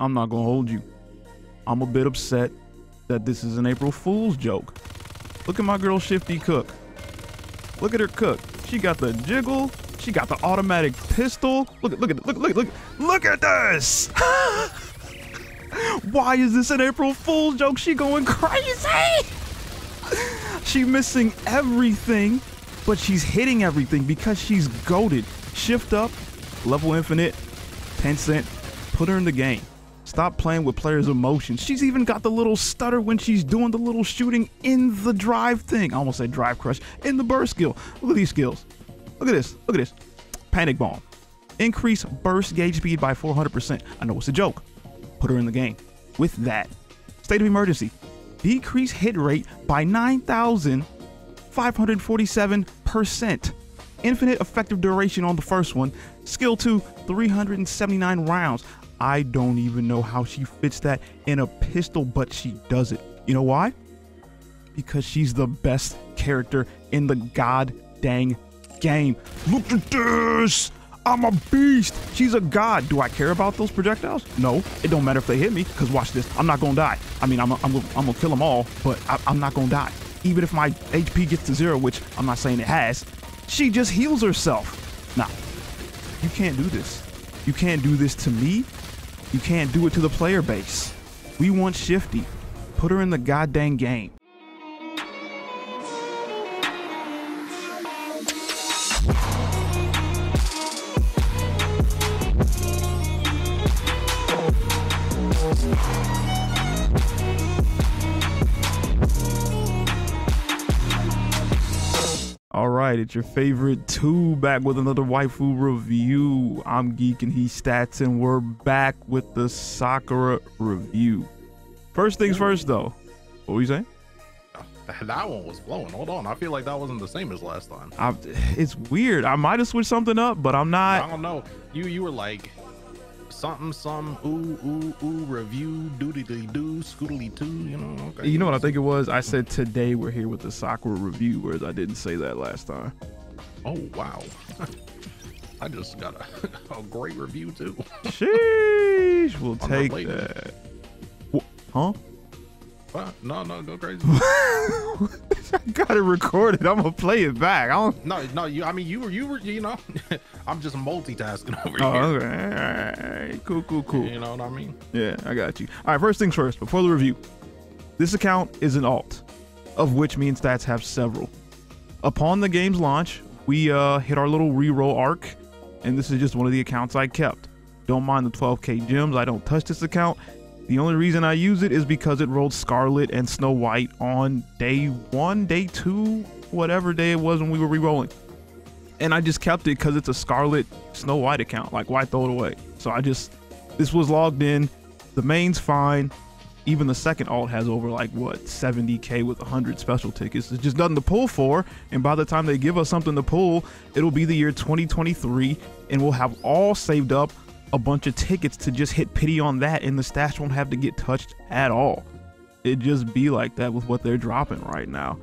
I'm not gonna hold you. I'm a bit upset that this is an April Fool's joke. Look at my girl Shifty cook. Look at her cook. She got the jiggle. She got the automatic pistol. Look at look at look look look look at this. Why is this an April Fool's joke? She going crazy. she missing everything, but she's hitting everything because she's goaded. Shift up, level infinite, Tencent, put her in the game. Stop playing with players' emotions. She's even got the little stutter when she's doing the little shooting in the drive thing. I almost said drive crush in the burst skill. Look at these skills. Look at this. Look at this. Panic bomb. Increase burst gauge speed by 400%. I know it's a joke. Put her in the game. With that, state of emergency. Decrease hit rate by 9,547%. Infinite effective duration on the first one. Skill 2, 379 rounds. I don't even know how she fits that in a pistol, but she does it. You know why? Because she's the best character in the god dang game. Look at this! I'm a beast! She's a god. Do I care about those projectiles? No. It don't matter if they hit me, because watch this. I'm not gonna die. I mean, I'm, I'm, I'm gonna kill them all, but I, I'm not gonna die. Even if my HP gets to zero, which I'm not saying it has, she just heals herself. Nah, you can't do this. You can't do this to me. You can't do it to the player base. We want Shifty. Put her in the goddamn game. It's your favorite two back with another waifu review. I'm Geek and he stats, and we're back with the Sakura review. First things first, though. What were you saying? That one was blowing. Hold on, I feel like that wasn't the same as last time. I, it's weird. I might have switched something up, but I'm not. I don't know. You you were like something some ooh ooh ooh review doodly doo scootily too. You know. Okay. You know what I think it was? I said today we're here with the soccer review, whereas I didn't say that last time. Oh wow. I just got a, a great review too. Sheesh, we'll take that. Huh? What? No no go crazy. I got it recorded. I'm gonna play it back. I don't. No no you. I mean you were you were you know. I'm just multitasking over Oh, here. okay. All right. Cool, cool, cool. You know what I mean? Yeah, I got you. All right, first things first, before the review. This account is an alt, of which me and Stats have several. Upon the game's launch, we uh, hit our little reroll arc, and this is just one of the accounts I kept. Don't mind the 12k gems, I don't touch this account. The only reason I use it is because it rolled Scarlet and Snow White on day one, day two, whatever day it was when we were re-rolling. And I just kept it because it's a Scarlet Snow White account. Like, why throw it away? So I just, this was logged in. The main's fine. Even the second alt has over like what 70k with 100 special tickets. It's just nothing to pull for. And by the time they give us something to pull, it'll be the year 2023, and we'll have all saved up a bunch of tickets to just hit pity on that, and the stash won't have to get touched at all. It just be like that with what they're dropping right now.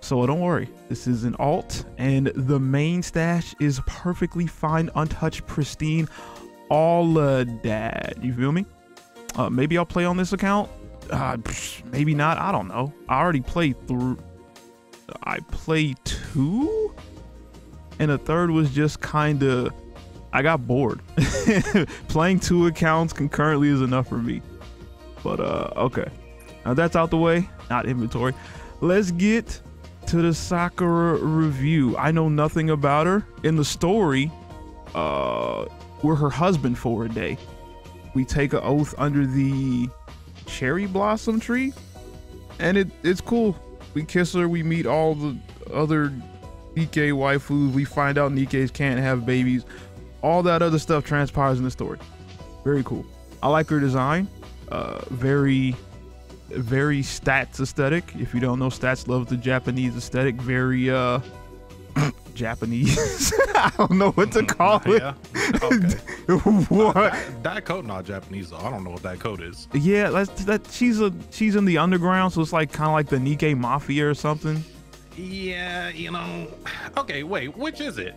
So don't worry, this is an alt, and the main stash is perfectly fine, untouched, pristine, all of that. You feel me? Uh, maybe I'll play on this account. Uh, maybe not. I don't know. I already played through. I played two, and the third was just kind of. I got bored. Playing two accounts concurrently is enough for me. But uh, okay. Now that's out the way. Not inventory. Let's get to the Sakura review. I know nothing about her. In the story, uh, we're her husband for a day. We take an oath under the cherry blossom tree, and it it's cool. We kiss her. We meet all the other Nikke waifus. We find out Nikkes can't have babies. All that other stuff transpires in the story. Very cool. I like her design. Uh, very very stats aesthetic. If you don't know, stats love the Japanese aesthetic. Very uh Japanese. I don't know what to call it. Yeah. Okay. what? that, that code not Japanese though. I don't know what that code is. Yeah, that's that. She's a she's in the underground, so it's like kind of like the Nikke Mafia or something. Yeah, you know. Okay, wait, which is it?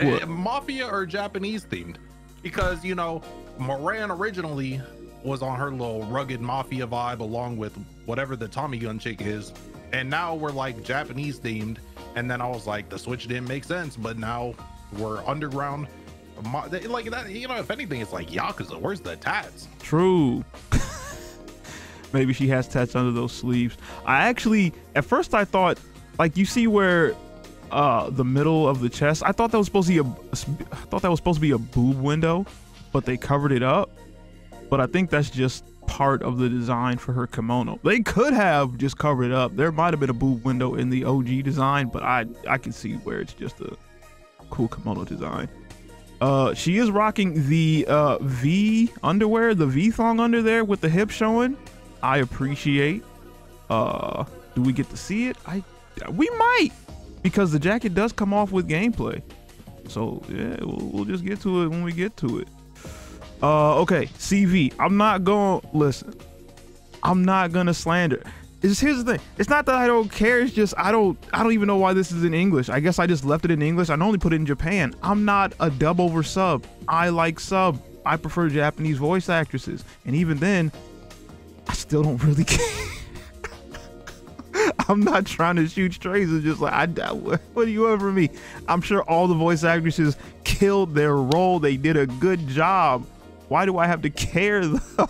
Uh, Mafia or Japanese themed? Because you know, Moran originally was on her little rugged mafia vibe along with whatever the Tommy gun chick is. And now we're like Japanese themed. And then I was like, the switch didn't make sense, but now we're underground. Like that, you know, if anything, it's like Yakuza. Where's the tats? True. Maybe she has tats under those sleeves. I actually, at first, I thought, like, you see where uh the middle of the chest. I thought that was supposed to be a, I thought that was supposed to be a boob window, but they covered it up. But I think that's just part of the design for her kimono. They could have just covered it up. There might have been a boob window in the OG design, but I I can see where it's just a cool kimono design. Uh, she is rocking the uh, V underwear, the V thong under there with the hip showing. I appreciate. Uh, do we get to see it? I we might because the jacket does come off with gameplay. So yeah, we'll, we'll just get to it when we get to it. Uh, okay, CV. I'm not going listen. I'm not gonna slander. It's here's the thing. It's not that I don't care. It's just I don't. I don't even know why this is in English. I guess I just left it in English. I normally put it in Japan. I'm not a dub over sub. I like sub. I prefer Japanese voice actresses, and even then, I still don't really care. I'm not trying to shoot strays. It's just like, I, what do you want from me? I'm sure all the voice actresses killed their role. They did a good job. Why do I have to care though?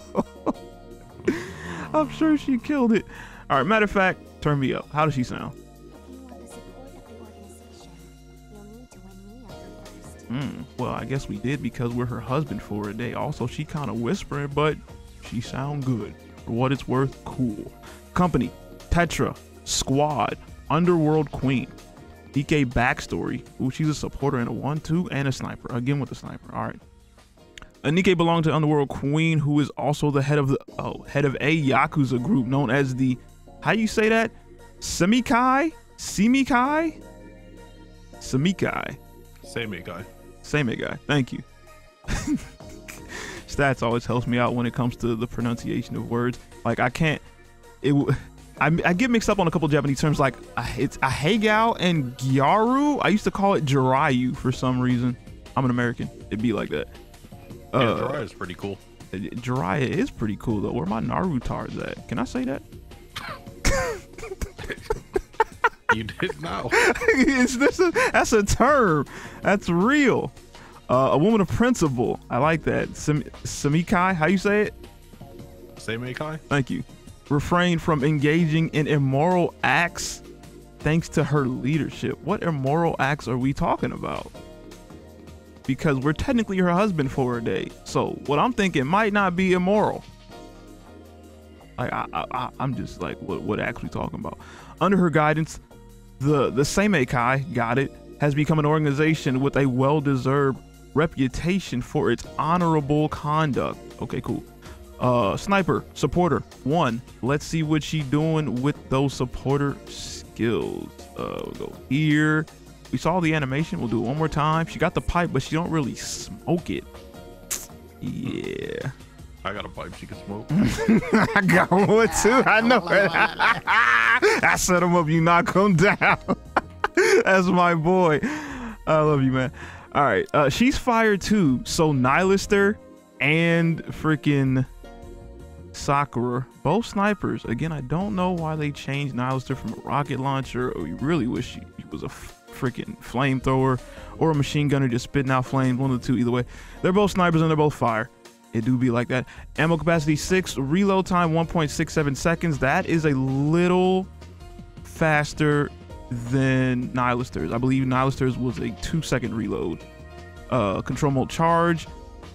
I'm sure she killed it. All right, matter of fact, turn me up. How does she sound? Hmm. well, I guess we did because we're her husband for a day. Also, she kind of whispering, but she sound good. For what it's worth, cool. Company, Tetra, Squad, Underworld Queen, DK backstory. Ooh, she's a supporter and a one-two and a sniper. Again with the sniper. All right. Anike belonged to Underworld Queen, who is also the head of the oh head of a Yakuza group known as the how you say that? Semikai? Semikai? Semikai. Semikai. Semikai. Thank you. Stats always helps me out when it comes to the pronunciation of words. Like I can't it I, I get mixed up on a couple Japanese terms like it's a Ahegao and Gyaru. I used to call it Jiraiya for some reason. I'm an American. It'd be like that. Yeah, uh, Jiraiya is pretty cool. Jiraiya is pretty cool though. Where my Narutards at? Can I say that? you did know. is this a, that's a term. That's real. Uh, a woman of principle. I like that. Sem- Semikai, how you say it? Semikai. Thank you refrain from engaging in immoral acts thanks to her leadership. What immoral acts are we talking about? Because we're technically her husband for a day. So what I'm thinking might not be immoral. Like I, I, I'm just like, what, what we talking about? Under her guidance, the the Seimeikai, got it, has become an organization with a well-deserved reputation for its honorable conduct. Okay, cool. Uh, sniper, supporter, one. Let's see what she doing with those supporter skills. Uh, we'll go here. We saw the animation. We'll do it one more time. She got the pipe, but she don't really smoke it. Yeah. I got a pipe she can smoke. I got one too. I know. it. I set him up. You knock him down. That's my boy. I love you, man. All right. Uh, she's fired too. So Nihilister and freaking Sakura, both snipers. Again, I don't know why they changed Nihilister from a rocket launcher, or you really wish he, he was a freaking flamethrower or a machine gunner just spitting out flames. One of the two, either way. They're both snipers and they're both fire. It do be like that. Ammo capacity 6, reload time 1.67 seconds. That is a little faster than Nihilister's. I believe Nihilister's was a 2 second reload. Uh, control mode charge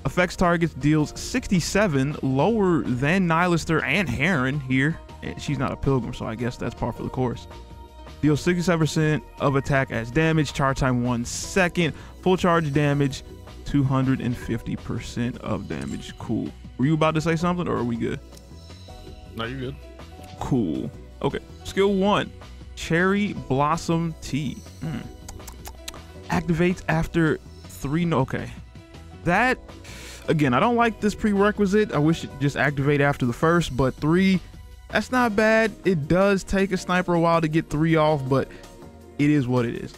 Affects targets deals 67, lower than Nihilister and Harran here. She's not a pilgrim, so I guess that's par for the course. Deals 67% of attack as damage, charge time one second, full charge damage, 250% of damage. Cool. Were you about to say something or are we good? No, you're good. Cool. Okay. Skill one Cherry Blossom Tea. Mm. Activates after three. No, okay. That Again, I don't like this prerequisite. I wish it just activate after the first, but three, that's not bad. It does take a sniper a while to get three off, but it is what it is.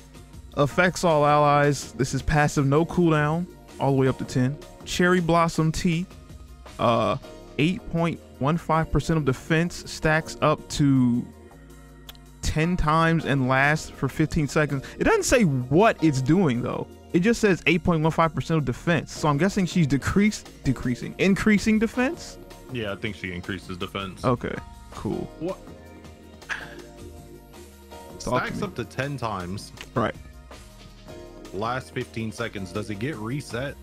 Affects all allies. This is passive, no cooldown, all the way up to 10. Cherry Blossom Tea. Uh, 8.15% of defense stacks up to 10 times and lasts for 15 seconds. It doesn't say what it's doing though. It just says 8.15% of defense. So I'm guessing she's decreased decreasing, increasing defense? Yeah, I think she increases defense. Okay. Cool. What? Talk Stacks me. up to 10 times. Right. Last 15 seconds. Does it get reset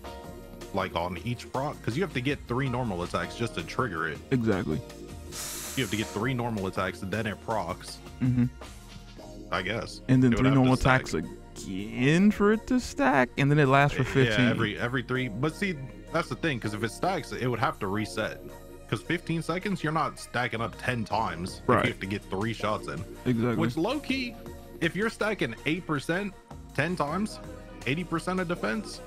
like on each proc? Because you have to get three normal attacks just to trigger it. Exactly. You have to get three normal attacks and then it procs, Mhm. I guess. And then It three to normal attacks again for it to stack and then it lasts for 15. Yeah, every every three. But see, that's the thing. Because if it stacks, it would have to reset. Because 15 seconds, you're not stacking up 10 times. Right. You have to get three shots in. exactly. Which low key, if you're stacking 8% 10 times, 80% of defense,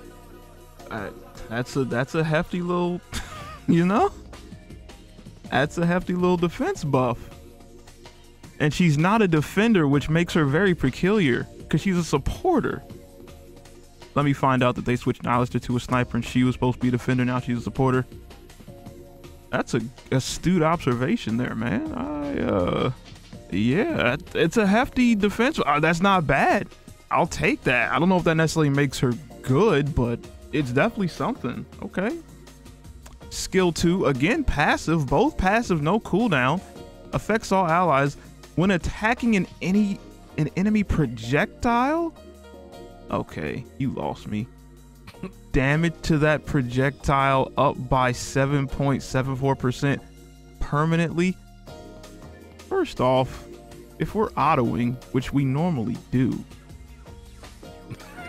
Uh, that's a that's a hefty little, you know. That's a hefty little defense buff. And she's not a defender, which makes her very peculiar because she's a supporter. Let me find out that they switched Nihilister to a sniper and she was supposed to be a defender. Now she's a supporter. That's a astute observation there, man. I uh, yeah, it's a hefty defense. Uh, that's not bad. I'll take that. I don't know if that necessarily makes her good, but it's definitely something. Okay. Skill two, again passive, both passive, no cooldown. Affects all allies when attacking in any an enemy projectile. Okay, you lost me. Damage to that projectile up by 7.74% permanently. First off, if we're autoing, which we normally do,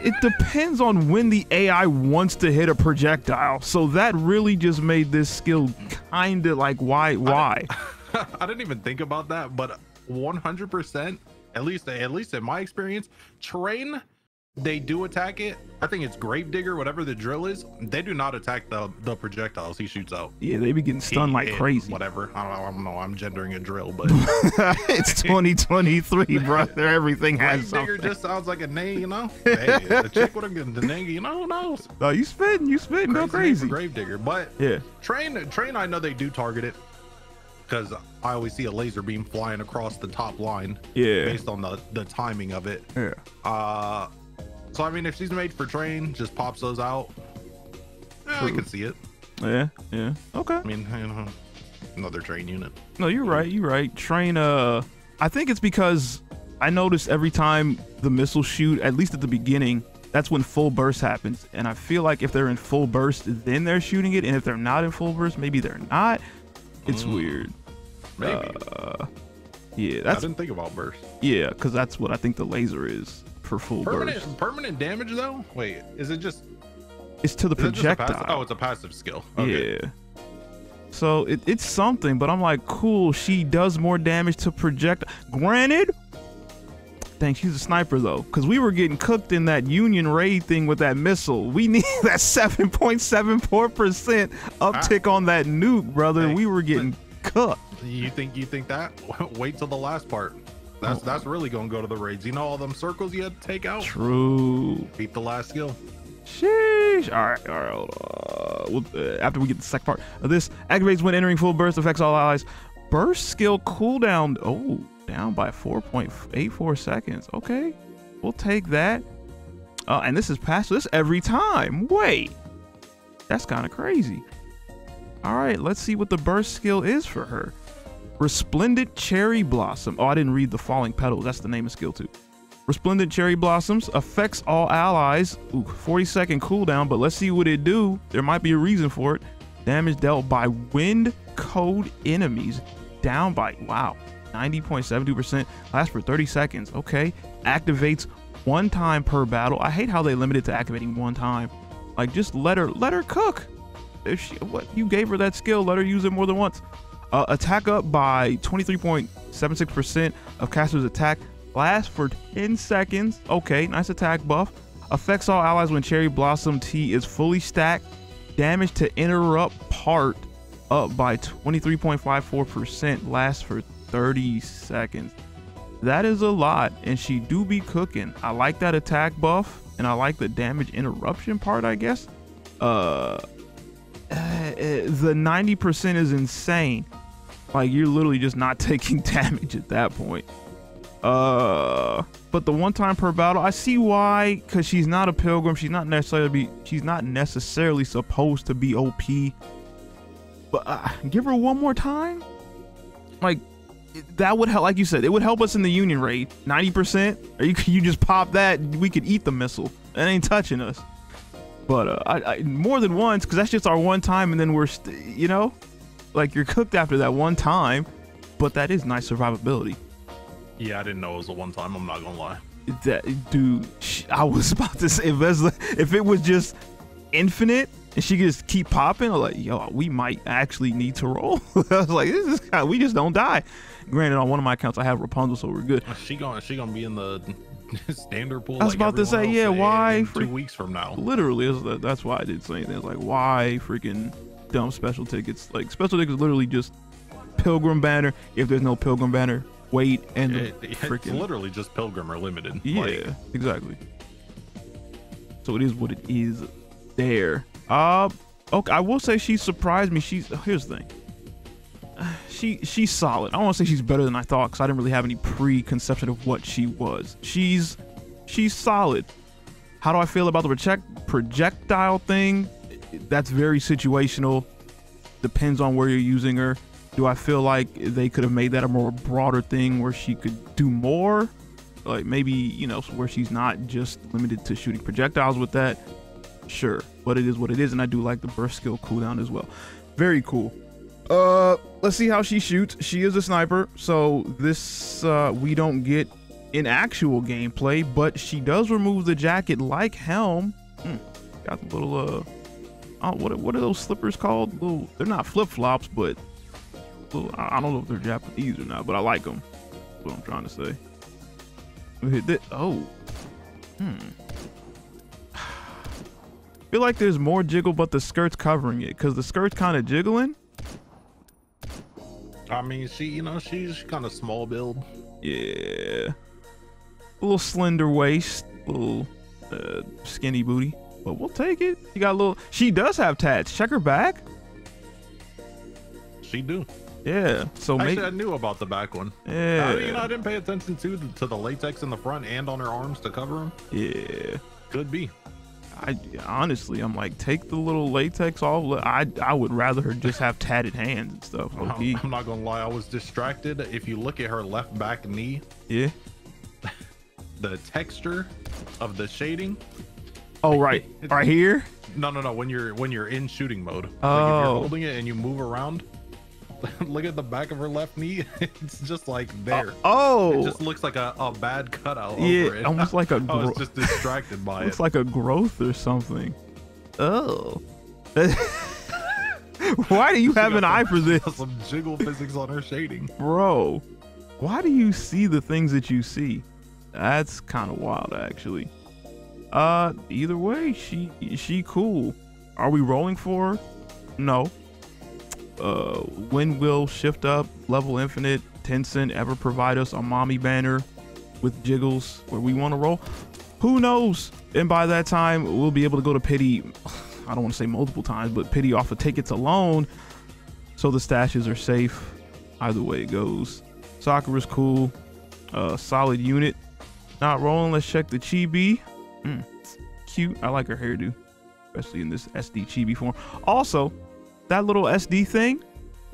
it depends on when the AI wants to hit a projectile. So that really just made this skill kind of like why why? I didn't even think about that, but 100%, at least at least in my experience, train they do attack it. I think it's Gravedigger, whatever the drill is. They do not attack the the projectiles he shoots out. Yeah, they be getting stunned like He- crazy. Whatever. I don't, know, I don't know. I'm gendering a drill, but it's 2023, brother. Everything has Gravedigger something. just sounds like a name, you know. Hey, the chick with a the name, you know, who knows? No, you spitting, you spitting, go crazy. Gravedigger, but Yeah, train train. I know they do target it because I always see a laser beam flying across the top line yeah, based on the the timing of it. yeah. Uh, so I mean, if she's made for train, just pops those out. Yeah, I can see it. Yeah, yeah. Okay. I mean, you know, another train unit. No, you're right. You're right. Train. Uh, I think it's because I notice every time the missiles shoot, at least at the beginning, that's when full burst happens. And I feel like if they're in full burst, then they're shooting it, and if they're not in full burst, maybe they're not. It's Mm. weird. Maybe. Uh, yeah, I that's didn't think about burst. yeah, because that's what I think the laser is for full Permanent burst. permanent damage though. Wait, is it just It's to the is it passive- projectile. Oh, it's a passive skill. Okay. Yeah. So it, it's something, but I'm like, cool. She does more damage to project. Granted, dang, she's a sniper though, because we were getting cooked in that Union raid thing with that missile. We need that 7.74 percent uptick on that nuke, brother. Ah. Hey, we were getting cooked. You think you think that? Wait till the last part. That's Oh. that's really gonna go to the raids. You know all them circles you had to take out. True. Beat the last skill. Sheesh. All right, all right. Hold on. We'll, uh, after we get the second part of this, activates when entering full burst, affects all allies. Burst skill cooldown. Oh, down by 4.84 seconds. Okay, we'll take that. Uh, and this is past this every time. Wait, that's kind of crazy. All right, let's see what the burst skill is for her. Resplendent Cherry Blossom. Oh, I didn't read the Falling Petals. That's the name of skill too. Resplendent Cherry Blossoms affects all allies. Ooh, 40 second cooldown, but let's see what it do. There might be a reason for it. Damage dealt by wind code enemies down by wow 90.72% lasts for 30 seconds okay? Activates one time per battle. I hate how they limit it to activating one time. Like just let her let her cook. If she what you gave her that skill let her use it more than once. Uh, attack up by 23.76% of caster's attack lasts for 10 seconds okay? Nice attack buff. Affects all allies when cherry blossom tea is fully stacked. Damage to interrupt part up by 23.54% lasts for 30 seconds that is a lot and she do be cooking i like that attack buff and i like the damage interruption part i guess uh uh, the 90% is insane. Like you're literally just not taking damage at that point. Uh, but the one time per battle, I see why. Cause she's not a pilgrim. She's not necessarily be. She's not necessarily supposed to be OP. But uh, give her one more time. Like that would help. Like you said, it would help us in the union rate. Ninety percent. Or you you just pop that, we could eat the missile. That ain't touching us. But uh, I, I more than once, cause that's just our one time, and then we're, you know, like you're cooked after that one time. But that is nice survivability. Yeah, I didn't know it was a one time. I'm not gonna lie. That dude, I was about to say if, if it was just infinite and she could just keep popping, I'm like, yo, we might actually need to roll. I was like, this is kind of, we just don't die. Granted, on one of my accounts, I have Rapunzel, so we're good. She going, she gonna be in the standard pool. I was like about to say, yeah, why? two weeks from now. Literally, that's why I did say anything. It's like, why freaking dumb special tickets? Like special tickets, literally just Pilgrim banner. If there's no Pilgrim banner, wait and it, it's freaking literally just Pilgrim or limited. Yeah, like. exactly. So it is what it is. There. Uh, okay. I will say she surprised me. She's here's the thing. She she's solid. I don't want to say she's better than I thought because I didn't really have any preconception of what she was. She's she's solid. How do I feel about the project projectile thing? That's very situational. Depends on where you're using her. Do I feel like they could have made that a more broader thing where she could do more? Like maybe, you know, where she's not just limited to shooting projectiles with that. Sure. But it is what it is. And I do like the burst skill cooldown as well. Very cool. Uh, let's see how she shoots. She is a sniper, so this uh, we don't get in actual gameplay, but she does remove the jacket like Helm. Hmm. Got the little uh, oh, what what are those slippers called? Little, they're not flip flops, but little, I don't know if they're Japanese or not, but I like them. That's what I'm trying to say. Hit that. Oh, hmm. feel like there's more jiggle, but the skirt's covering it because the skirt's kind of jiggling. I mean, she, you know, she's kind of small build. Yeah. A little slender waist, a little uh, skinny booty, but we'll take it. She got a little. She does have tats. Check her back. She do. Yeah. So actually, maybe... I knew about the back one. Yeah. Uh, you know, I didn't pay attention to the, to the latex in the front and on her arms to cover them. Yeah. Could be. I honestly, I'm like, take the little latex off. I I would rather her just have tatted hands and stuff. Okay. I'm not gonna lie, I was distracted. If you look at her left back knee, yeah, the texture of the shading. Oh right, right here. No, no, no. When you're when you're in shooting mode, oh. like if you're oh. holding it and you move around, look at the back of her left knee. It's just like there. oh, it just looks like a, a bad cutout. Yeah, almost like a. I was just distracted by it. It's like a growth or something. Oh. why do you have an some, eye for this? Some jiggle physics on her shading, bro. Why do you see the things that you see? That's kind of wild, actually. Uh, either way, she she cool. Are we rolling for her? No uh, when will shift up level infinite tencent ever provide us a mommy banner with jiggles where we want to roll. Who knows? And by that time we'll be able to go to pity i don't want to say multiple times but pity off of tickets alone. So the stashes are safe. Either way it goes. Sakura's cool. Uh solid unit. Not rolling. Let's check the chibi. Mm, cute. I like her hairdo especially in this sd chibi form. Also that little SD thing,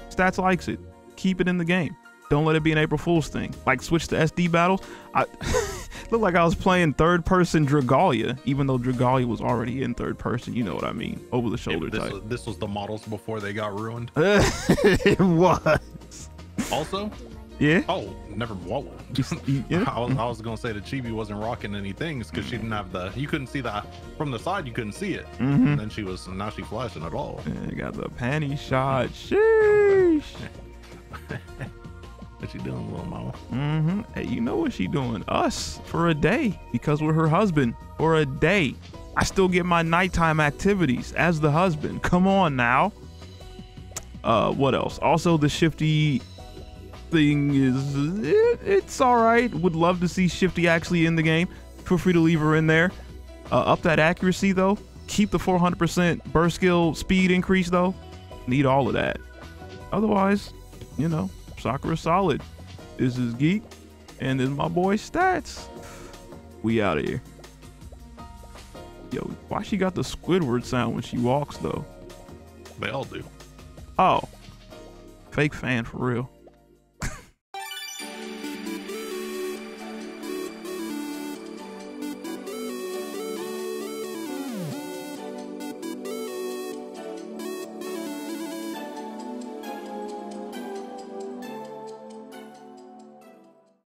Stats likes it. Keep it in the game. Don't let it be an April Fool's thing. Like switch to SD battles. I looked like I was playing third person Dragalia, even though Dragalia was already in third person. You know what I mean? Over the shoulder this type. Was, this was the models before they got ruined. it was. Also, yeah. Oh, never. Whoa. yeah. I, was, I was gonna say the chibi wasn't rocking any things because she didn't have the. You couldn't see that from the side. You couldn't see it. Mm-hmm. And then she was. Now she flashing at all. Yeah, got the panty shot. Sheesh. what she doing, little mama? Mm-hmm. Hey, you know what she doing? Us for a day because we're her husband for a day. I still get my nighttime activities as the husband. Come on now. Uh, what else? Also, the shifty thing is it, it's all right. Would love to see Shifty actually in the game. Feel free to leave her in there. Uh, up that accuracy though. Keep the 400% burst skill speed increase though. need all of that. Otherwise, you know, Sakura solid. This is Geek, and this is my boy Stats. We out of here. Yo, why she got the Squidward sound when she walks though? They all do. Oh, fake fan for real.